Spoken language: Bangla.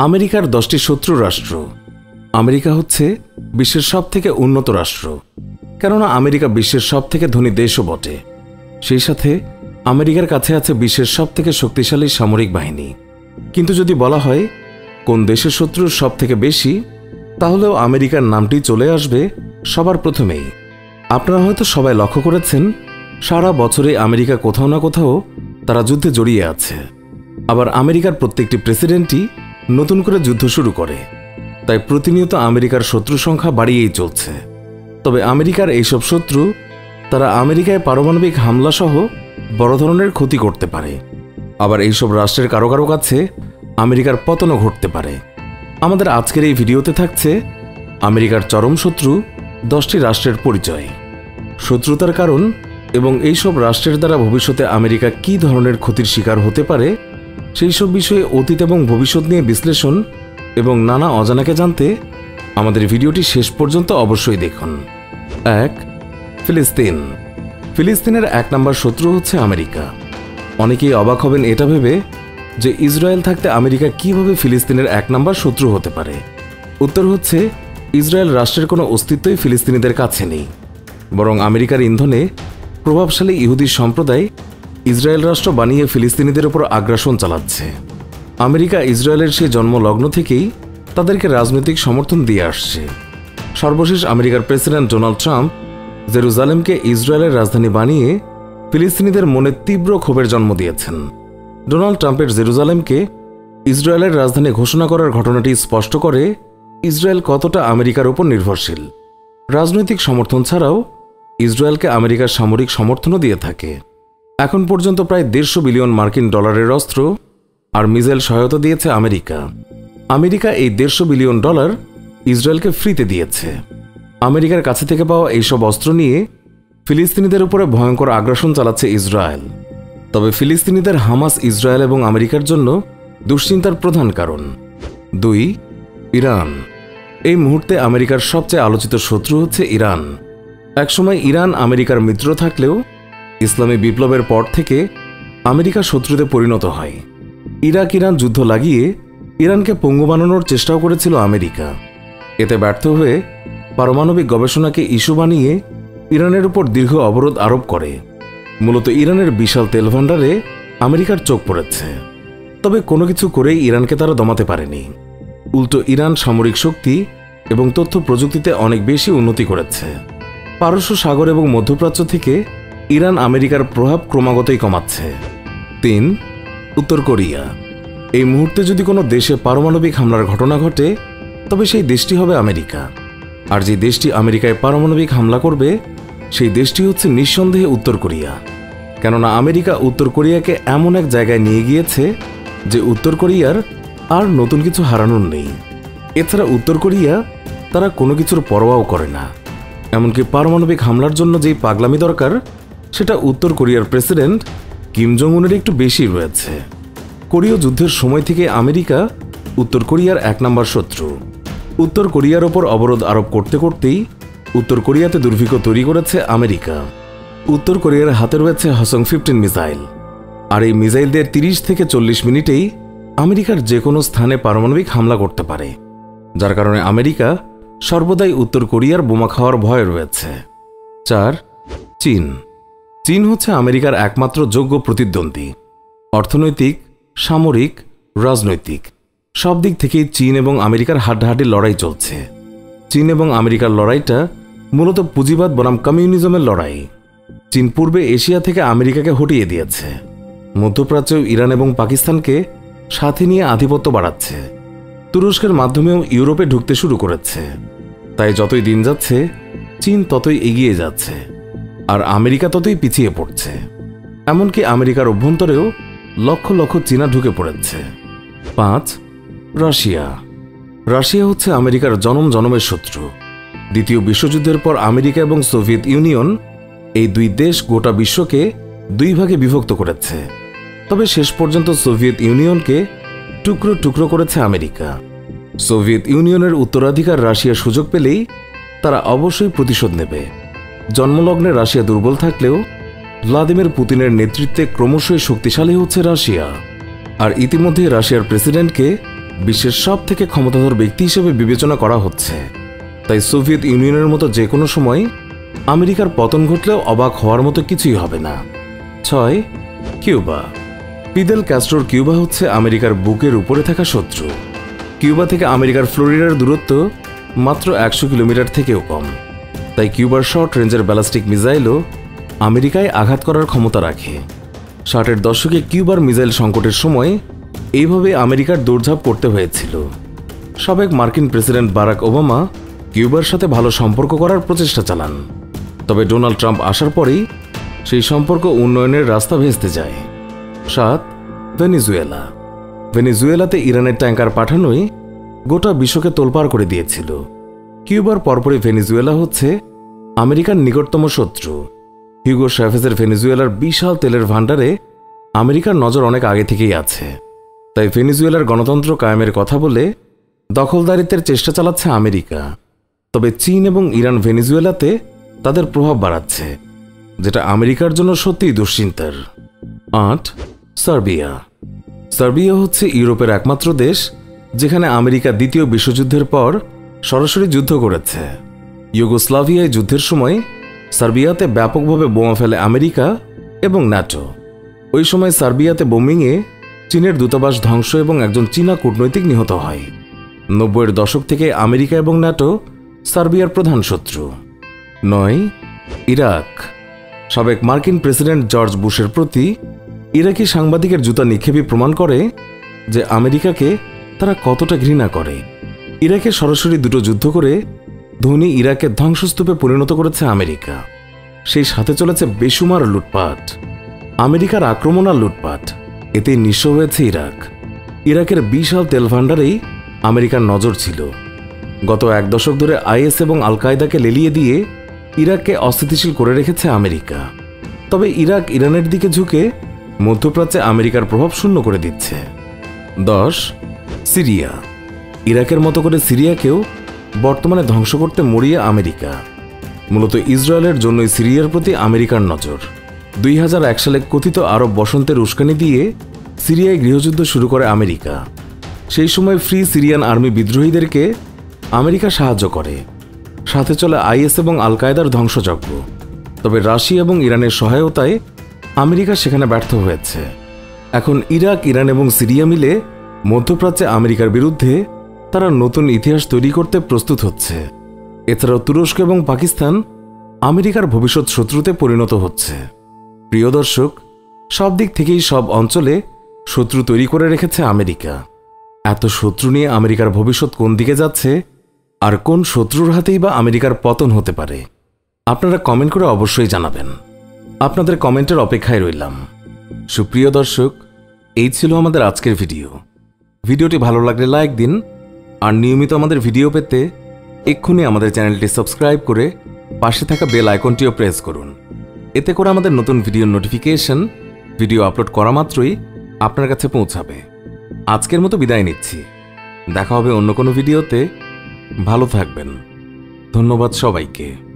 আমেরিকার দশটি শত্রু রাষ্ট্র। আমেরিকা হচ্ছে বিশ্বের সব থেকে উন্নত রাষ্ট্র। কেননা আমেরিকা বিশ্বের সব থেকে ধনী দেশও বটে। সেই সাথে আমেরিকার কাছে আছে বিশ্বের সব থেকে শক্তিশালী সামরিক বাহিনী। কিন্তু যদি বলা হয় কোন দেশের শত্রু সব থেকে বেশি, তাহলেও আমেরিকার নামটি চলে আসবে সবার প্রথমেই। আপনারা হয়তো সবাই লক্ষ্য করেছেন, সারা বছরে আমেরিকা কোথাও না কোথাও তারা যুদ্ধে জড়িয়ে আছে। আবার আমেরিকার প্রত্যেকটি প্রেসিডেন্টই নতুন করে যুদ্ধ শুরু করে। তাই প্রতিনিয়ত আমেরিকার শত্রু সংখ্যা বাড়িয়েই চলছে। তবে আমেরিকার এইসব শত্রু, তারা আমেরিকায় পারমাণবিক হামলা সহ বড় ধরনের ক্ষতি করতে পারে। আবার এইসব রাষ্ট্রের কারও কারও কাছে আমেরিকার পতনও ঘটতে পারে। আমাদের আজকের এই ভিডিওতে থাকছে আমেরিকার চরম শত্রু, দশটি রাষ্ট্রের পরিচয়। শত্রুতার কারণ এবং এইসব রাষ্ট্রের দ্বারা ভবিষ্যতে আমেরিকা কী ধরনের ক্ষতির শিকার হতে পারে সেই সব বিষয়ে অতীত এবং ভবিষ্যৎ নিয়ে বিশ্লেষণ এবং নানা অজানাকে জানতে আমাদের ভিডিওটি শেষ পর্যন্ত অবশ্যই দেখুন। এক, ফিলিস্তিন। ফিলিস্তিনের এক নম্বর শত্রু হচ্ছে আমেরিকা। অনেকেই অবাক হবেন এটা ভেবে যে ইসরায়েল থাকতে আমেরিকা কীভাবে ফিলিস্তিনের এক নম্বর শত্রু হতে পারে। উত্তর হচ্ছে, ইসরায়েল রাষ্ট্রের কোনো অস্তিত্বই ফিলিস্তিনিদের কাছে নেই। বরং আমেরিকার ইন্ধনে প্রভাবশালী ইহুদি সম্প্রদায় ইসরায়েল রাষ্ট্র বানিয়ে ফিলিস্তিনিদের উপর আগ্রাসন চালাচ্ছে। আমেরিকা ইসরায়েলের সেই জন্মলগ্ন থেকেই তাদেরকে রাজনৈতিক সমর্থন দিয়ে আসছে। সর্বশেষ আমেরিকার প্রেসিডেন্ট ডোনাল্ড ট্রাম্প জেরুজালেমকে ইসরায়েলের রাজধানী বানিয়ে ফিলিস্তিনিদের মনে তীব্র ক্ষোভের জন্ম দিয়েছেন। ডোনাল্ড ট্রাম্পের জেরুজালেমকে ইসরায়েলের রাজধানী ঘোষণা করার ঘটনাটি স্পষ্ট করে ইসরায়েল কতটা আমেরিকার উপর নির্ভরশীল। রাজনৈতিক সমর্থন ছাড়াও ইসরায়েলকে আমেরিকার সামরিক সমর্থনও দিয়ে থাকে। এখন পর্যন্ত প্রায় দেড়শো বিলিয়ন মার্কিন ডলারের অস্ত্র আর মিসাইল সহায়তা দিয়েছে আমেরিকা। আমেরিকা এই দেড়শো বিলিয়ন ডলার ইসরায়েলকে ফ্রিতে দিয়েছে। আমেরিকার কাছে থেকে পাওয়া এইসব অস্ত্র নিয়ে ফিলিস্তিনিদের উপরে ভয়ঙ্কর আগ্রাসন চালাচ্ছে ইসরায়েল। তবে ফিলিস্তিনিদের হামাস ইসরায়েল এবং আমেরিকার জন্য দুশ্চিন্তার প্রধান কারণ। দুই, ইরান। এই মুহূর্তে আমেরিকার সবচেয়ে আলোচিত শত্রু হচ্ছে ইরান। একসময় ইরান আমেরিকার মিত্র থাকলেও ইসলামী বিপ্লবের পর থেকে আমেরিকা শত্রুতে পরিণত হয়। ইরাক ইরান যুদ্ধ লাগিয়ে ইরানকে পঙ্গু বানানোর চেষ্টাও করেছিল আমেরিকা। এতে ব্যর্থ হয়ে পারমাণবিক গবেষণাকে ইস্যু বানিয়ে ইরানের উপর দীর্ঘ অবরোধ আরোপ করে। মূলত ইরানের বিশাল তেল ভাণ্ডারে আমেরিকার চোখ পড়েছে। তবে কোনো কিছু করেই ইরানকে তারা দমাতে পারেনি। উল্টো ইরান সামরিক শক্তি এবং তথ্য প্রযুক্তিতে অনেক বেশি উন্নতি করেছে। পারস্য সাগর এবং মধ্যপ্রাচ্য থেকে ইরান আমেরিকার প্রভাব ক্রমাগতই কমাচ্ছে। তিন, উত্তর কোরিয়া। এই মুহূর্তে যদি কোনো দেশে পারমাণবিক হামলার ঘটনা ঘটে, তবে সেই দেশটি হবে আমেরিকা। আর যে দেশটি আমেরিকায় পারমাণবিক হামলা করবে, সেই দেশটি হচ্ছে নিঃসন্দেহে উত্তর কোরিয়া। কেননা আমেরিকা উত্তর কোরিয়াকে এমন এক জায়গায় নিয়ে গিয়েছে যে উত্তর কোরিয়ার আর নতুন কিছু হারানোর নেই। এছাড়া উত্তর কোরিয়া তারা কোনো কিছুর পরোয়াও করে না। এমনকি পারমাণবিক হামলার জন্য যেই পাগলামি দরকার সেটা উত্তর কোরিয়ার প্রেসিডেন্ট কিম জং উনের একটু বেশি রয়েছে। কোরীয় যুদ্ধের সময় থেকে আমেরিকা উত্তর কোরিয়ার এক নম্বর শত্রু। উত্তর কোরিয়ার ওপর অবরোধ আরোপ করতে করতেই উত্তর কোরিয়াতে দুর্ভিক্ষ তৈরি করেছে আমেরিকা। উত্তর কোরিয়ার হাতে রয়েছে হসং ফিফটিন মিসাইল। আর এই মিসাইলদের তিরিশ থেকে চল্লিশ মিনিটেই আমেরিকার যে কোনো স্থানে পারমাণবিক হামলা করতে পারে। যার কারণে আমেরিকা সর্বদাই উত্তর কোরিয়ার বোমা খাওয়ার ভয় রয়েছে। চার, চীন। চীন হচ্ছে আমেরিকার একমাত্র যোগ্য প্রতিদ্বন্দ্বী। অর্থনৈতিক, সামরিক, রাজনৈতিক। সব দিক থেকেই চীন এবং আমেরিকার হাড্ডাহাড্ডি লড়াই চলছে। চীন এবং আমেরিকার লড়াইটা মূলত পুঁজিবাদ বনাম কমিউনিজমের লড়াই। চীন পূর্বে এশিয়া থেকে আমেরিকাকে হটিয়ে দিয়েছে। মধ্যপ্রাচ্যেও ইরান এবং পাকিস্তানকে সাথে নিয়ে আধিপত্য বাড়াচ্ছে। তুরস্কের মাধ্যমেও ইউরোপে ঢুকতে শুরু করেছে। তাই যতই দিন যাচ্ছে, চীন ততই এগিয়ে যাচ্ছে। আর আমেরিকা ততই পিছিয়ে পড়ছে। এমনকি আমেরিকার অভ্যন্তরেও লক্ষ লক্ষ চীনা ঢুকে পড়েছে। পাঁচ, রাশিয়া। রাশিয়া হচ্ছে আমেরিকার জনম জনমের শত্রু। দ্বিতীয় বিশ্বযুদ্ধের পর আমেরিকা এবং সোভিয়েত ইউনিয়ন এই দুই দেশ গোটা বিশ্বকে দুই ভাগে বিভক্ত করেছে। তবে শেষ পর্যন্ত সোভিয়েত ইউনিয়নকে টুকরো টুকরো করেছে আমেরিকা। সোভিয়েত ইউনিয়নের উত্তরাধিকার রাশিয়া সুযোগ পেলেই তারা অবশ্যই প্রতিশোধ নেবে। জন্মলগ্নে রাশিয়া দুর্বল থাকলেও ভ্লাদিমির পুতিনের নেতৃত্বে ক্রমশই শক্তিশালী হচ্ছে রাশিয়া। আর ইতিমধ্যে রাশিয়ার প্রেসিডেন্টকে বিশ্বের সব থেকে ক্ষমতাধর ব্যক্তি হিসেবে বিবেচনা করা হচ্ছে। তাই সোভিয়েত ইউনিয়নের মতো যে কোনো সময় আমেরিকার পতন ঘটলেও অবাক হওয়ার মতো কিছুই হবে না। ছয়, কিউবা। পিদেল ক্যাস্ট্রোর কিউবা হচ্ছে আমেরিকার বুকের উপরে থাকা শত্রু। কিউবা থেকে আমেরিকার ফ্লোরিডার দূরত্ব মাত্র একশো কিলোমিটার থেকেও কম। তাই কিউবার শর্ট রেঞ্জের ব্যালাস্টিক মিসাইলও আমেরিকায় আঘাত করার ক্ষমতা রাখে। ষাটের দশকে কিউবার মিসাইল সংকটের সময় এইভাবে আমেরিকার দৌড়ঝাঁপ করতে হয়েছিল। সাবেক মার্কিন প্রেসিডেন্ট বারাক ওবামা কিউবার সাথে ভালো সম্পর্ক করার প্রচেষ্টা চালান। তবে ডোনাল্ড ট্রাম্প আসার পরেই সেই সম্পর্ক উন্নয়নের রাস্তা ভেস্তে যায়। সাত, ভেনিজুয়েলা। ভেনিজুয়েলাতে ইরানের ট্যাঙ্কার পাঠানোই গোটা বিশ্বকে তোলপাড় করে দিয়েছিল। কিউবার পরপরই ভেনিজুয়েলা হচ্ছে আমেরিকার নিকটতম শত্রু। হিউগো শ্যাভেজের ভেনিজুয়েলার বিশাল তেলের ভাণ্ডারে আমেরিকার নজর অনেক আগে থেকেই আছে। তাই ভেনিজুয়েলার গণতন্ত্র কায়েমের কথা বলে দখলদারিত্বের চেষ্টা চালাচ্ছে আমেরিকা। তবে চীন এবং ইরান ভেনিজুয়েলাতে তাদের প্রভাব বাড়াচ্ছে, যেটা আমেরিকার জন্য সত্যিই দুশ্চিন্তার। আট, সার্বিয়া। সার্বিয়া হচ্ছে ইউরোপের একমাত্র দেশ, যেখানে আমেরিকা দ্বিতীয় বিশ্বযুদ্ধের পর সরাসরি যুদ্ধ করেছে। ইউগোস্লাভিয়ায় যুদ্ধের সময় সার্বিয়াতে ব্যাপকভাবে বোমা ফেলে আমেরিকা এবং ন্যাটো ওই সময় সার্বিয়াতে বোমিংয়ে চীনের দূতাবাস ধ্বংস এবং একজন চীনা কূটনৈতিক নিহত হয়। নব্বইয়ের দশক থেকে আমেরিকা এবং ন্যাটো সার্বিয়ার প্রধান শত্রু। নয়, ইরাক। সাবেক মার্কিন প্রেসিডেন্ট জর্জ বুশের প্রতি ইরাকি সাংবাদিকের জুতা নিক্ষেপই প্রমাণ করে যে আমেরিকাকে তারা কতটা ঘৃণা করে। ইরাকে সরাসরি দুটো যুদ্ধ করে ধনী ইরাকের ধ্বংসস্তূপে পরিণত করেছে আমেরিকা। সেই সাথে চলেছে বেসুমার লুটপাট, আমেরিকার আক্রমণ আর লুটপাট। এতেই নিঃস্ব হয়েছে ইরাক। ইরাকের বিশাল তেল ভাণ্ডারেই আমেরিকার নজর ছিল। গত এক দশক ধরে আইএস এবং আল কায়দাকে লেলিয়ে দিয়ে ইরাককে অস্থিতিশীল করে রেখেছে আমেরিকা। তবে ইরাক ইরানের দিকে ঝুঁকে মধ্যপ্রাচ্যে আমেরিকার প্রভাব শূন্য করে দিচ্ছে। দশ, সিরিয়া। ইরাকের মতো করে সিরিয়াকেও বর্তমানে ধ্বংস করতে মরিয়ে আমেরিকা। মূলত ইসরায়েলের জন্যই সিরিয়ার প্রতি আমেরিকার নজর। দুই হাজার এক সালে কথিত আরব বসন্তের উস্কানি দিয়ে সিরিয়ায় গৃহযুদ্ধ শুরু করে আমেরিকা। সেই সময় ফ্রি সিরিয়ান আর্মি বিদ্রোহীদেরকে আমেরিকা সাহায্য করে। সাথে চলে আইএস এবং আল কায়দার ধ্বংসযজ্ঞ। তবে রাশিয়া এবং ইরানের সহায়তায় আমেরিকা সেখানে ব্যর্থ হয়েছে। এখন ইরাক, ইরান এবং সিরিয়া মিলে মধ্যপ্রাচ্যে আমেরিকার বিরুদ্ধে তারা নতুন ইতিহাস তৈরি করতে প্রস্তুত হচ্ছে। এছাড়াও তুরস্ক এবং পাকিস্তান আমেরিকার ভবিষ্যৎ শত্রুতে পরিণত হচ্ছে। প্রিয় দর্শক, সব দিক থেকেই সব অঞ্চলে শত্রু তৈরি করে রেখেছে আমেরিকা। এত শত্রু নিয়ে আমেরিকার ভবিষ্যৎ কোন দিকে যাচ্ছে আর কোন শত্রুর হাতেই বা আমেরিকার পতন হতে পারে, আপনারা কমেন্ট করে অবশ্যই জানাবেন। আপনাদের কমেন্টের অপেক্ষায় রইলাম। সুপ্রিয় দর্শক, এই ছিল আমাদের আজকের ভিডিও। ভিডিওটি ভালো লাগলে লাইক দিন আর নিয়মিত আমাদের ভিডিও পেতে এক্ষুনি আমাদের চ্যানেলটি সাবস্ক্রাইব করে পাশে থাকা বেল আইকনটিও প্রেস করুন। এতে করে আমাদের নতুন ভিডিও নোটিফিকেশন, ভিডিও আপলোড করা মাত্রই আপনার কাছে পৌঁছাবে। আজকের মতো বিদায় নিচ্ছি। দেখা হবে অন্য কোনো ভিডিওতে। ভালো থাকবেন। ধন্যবাদ সবাইকে।